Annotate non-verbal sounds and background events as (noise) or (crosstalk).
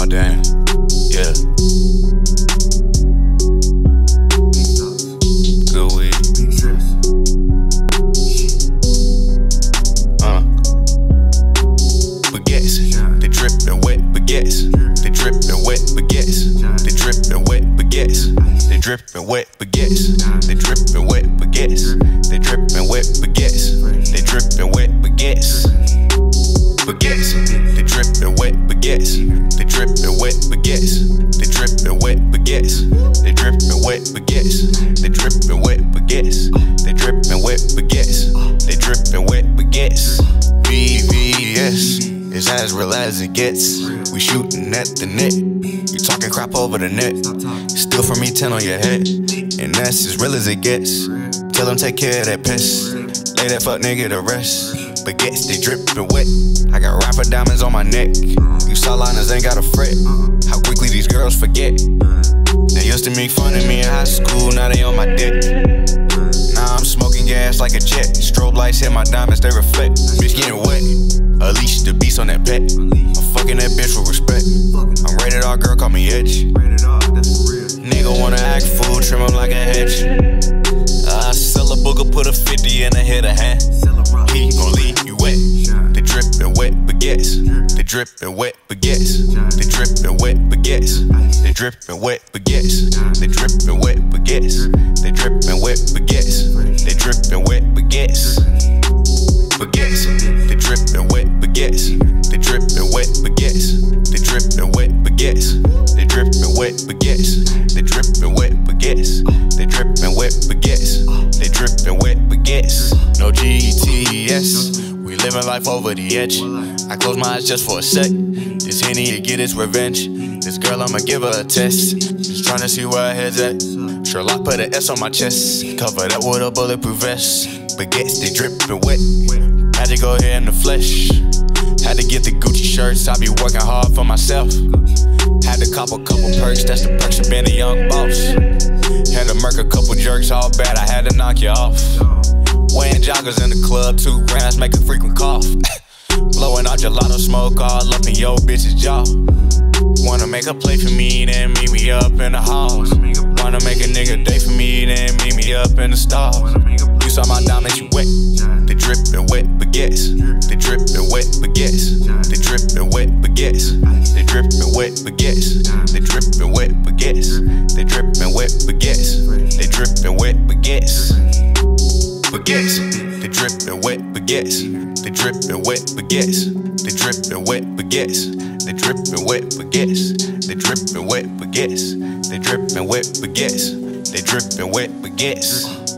Oh damn. Yeah. Good weed. Uh. Baguettes. Wet baguettes. They drippin' wet baguettes. Wet baguettes. Wet baguettes. Wet baguettes. Baguettes. They drippin' wet baguettes. They drippin' wet baguettes. They drippin' wet baguettes. They drippin' wet baguettes. They drippin' wet baguettes. BVS is as real as it gets. We shootin' at the net. You talking crap over the net. Steal from me 10 on your head. And that's as real as it gets. Tell them take care of that piss. Lay that fuck nigga to rest. Baguettes, they drippin' wet. I got rapper diamonds on my neck. You saw liners ain't got a fret. How quickly these girls forget. They used to make fun of me in high school, now they on my dick. Now I'm smoking gas like a jet. Strobe lights hit my diamonds, they reflect. Bitch getting wet. Unleash the beast on that pet. I'm fucking that bitch with respect. I'm rated R, girl, call me Edge. Nigga wanna act fool, trim him like a hedge. I sell a booger, put a 50 in a hit a hand. Drippin' wet baguettes. They drippin' wet baguettes. They drippin' wet baguettes. They drippin' wet baguettes. They drippin' wet baguettes. They drippin' wet baguettes. Baguettes. They drippin' wet baguettes. They drippin' wet baguettes. They drippin' wet baguettes. They drippin' wet baguettes. They drippin' wet baguettes. They drippin' wet baguettes. They drippin' wet baguettes. No GTS. Living life over the edge. I close my eyes just for a sec. This Henny to get its revenge. This girl, I'ma give her a test. Just trying to see where her head's at. Sherloc put an S on my chest. Covered up with a bulletproof vest. Baguettes, they drippin' wet. Had to go here in the flesh. Had to get the Gucci shirts. I be working hard for myself. Had to cop a couple perks. That's the perks of being a young boss. Had to murk a couple jerks all bad. I had to knock you off. Wearing joggers in the club, two grams make a frequent cough. (laughs) Blowing out gelato smoke all up in your bitch's jaw. Wanna make a play for me, then meet me up in the halls. Wanna make a nigga day for me, then meet me up in the stalls. You saw my diamonds, you wet. They drippin' wet baguettes. They drippin' wet baguettes. They drippin' wet baguettes. They drippin' wet baguettes. They drippin' wet baguettes. They drippin' wet baguettes. They drippin' wet baguettes. Baguettes. They drippin' wet baguettes. They drippin' wet baguettes. They drippin' wet baguettes. They drippin' wet baguettes. They drippin' wet baguettes. They drippin' wet baguettes. They drippin' wet baguettes.